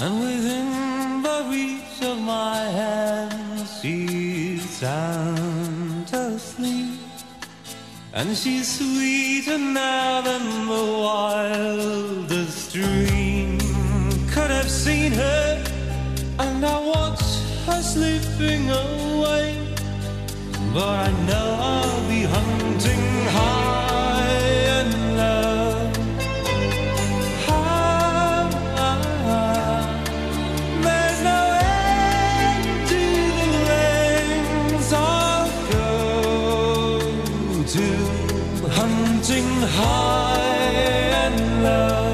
and within the reach of my hand, she's sound asleep, and she's sweeter now than the wildest dream could have seen her, and I watch her slipping away, but I know I'll be hunting hunting high and low.